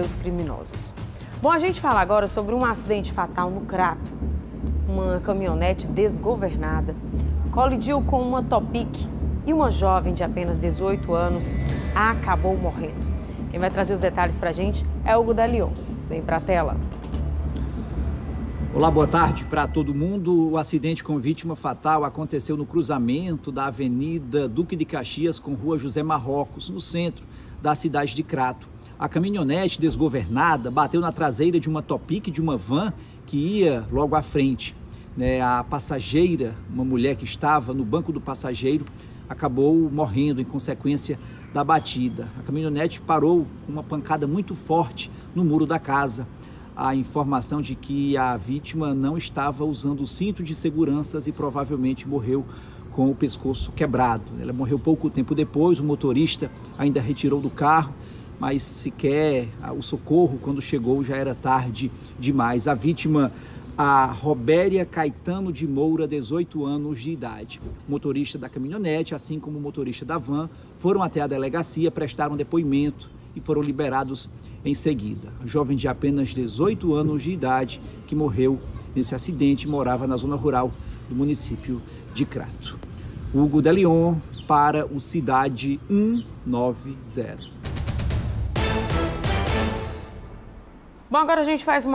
os criminosos. Bom, a gente fala agora sobre um acidente fatal no Crato. Uma caminhonete desgovernada colidiu com uma Topic e uma jovem de apenas 18 anos acabou morrendo. Quem vai trazer os detalhes para a gente é Hugo Dalion. Vem para a tela. Olá, boa tarde para todo mundo. O acidente com vítima fatal aconteceu no cruzamento da Avenida Duque de Caxias com Rua José Marrocos, no centro da cidade de Crato. A caminhonete desgovernada bateu na traseira de uma Topic de uma van que ia logo à frente. Né, a passageira, uma mulher que estava no banco do passageiro, acabou morrendo em consequência da batida. A caminhonete parou com uma pancada muito forte no muro da casa. A informação de que a vítima não estava usando o cinto de seguranças e provavelmente morreu com o pescoço quebrado. Ela morreu pouco tempo depois, o motorista ainda retirou do carro, mas sequer o socorro, quando chegou, já era tarde demais. A vítima a Robéria Caetano de Moura, 18 anos de idade. Motorista da caminhonete, assim como o motorista da van, foram até a delegacia, prestaram depoimento e foram liberados em seguida. A jovem de apenas 18 anos de idade que morreu nesse acidente morava na zona rural do município de Crato. Hugo Delion para o Cidade 190. Bom, agora a gente faz uma